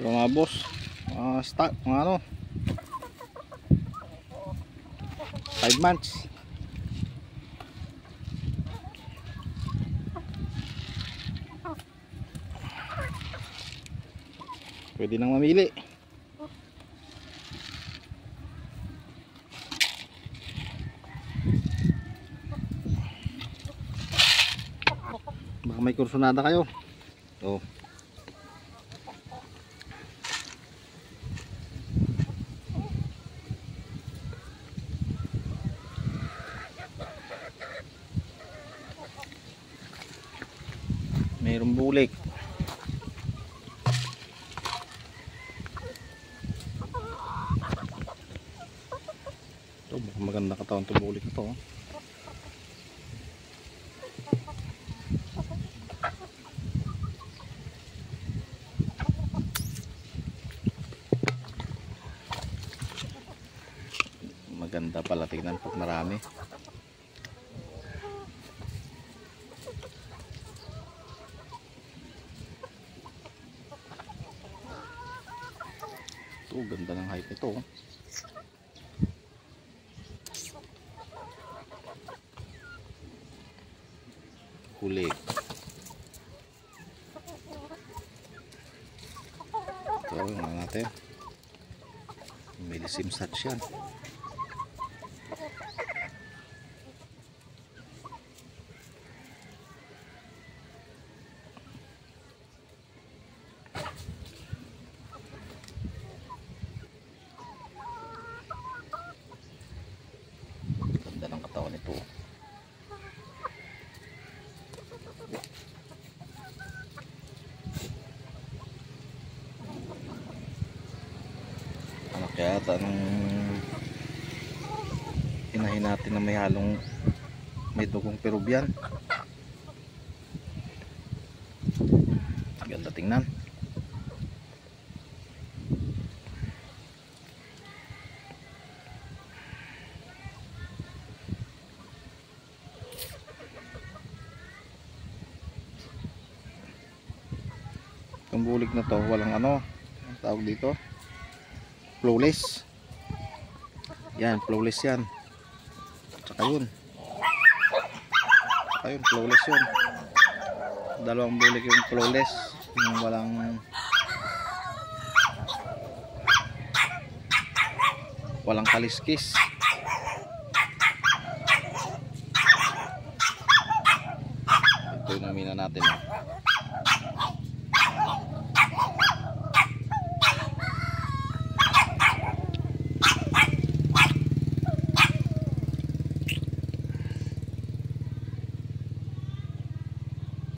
mga boss mga stock mga ano 5 months. Pwede nang mamili. Baka may kursunada kayo. Oh mayroong bulik ito baka maganda katawan ito bulik na to oh. maganda pala tignan pag marami ito ganda ng height nito oh. kulik ito ano natin? May simsat siya ganda ng katawan nito ano kaya ata nung inahin natin na may halong may dugong peruvian. Ganda tingnan. Itong na to, walang ano, ang tawag dito, flawless. Yan, flawless yan. Tsaka yun. Tsaka yun, flawless yun. Dalawang bulik yung flawless. Yung walang walang kaliskis. Ito yung namina natin. Oh.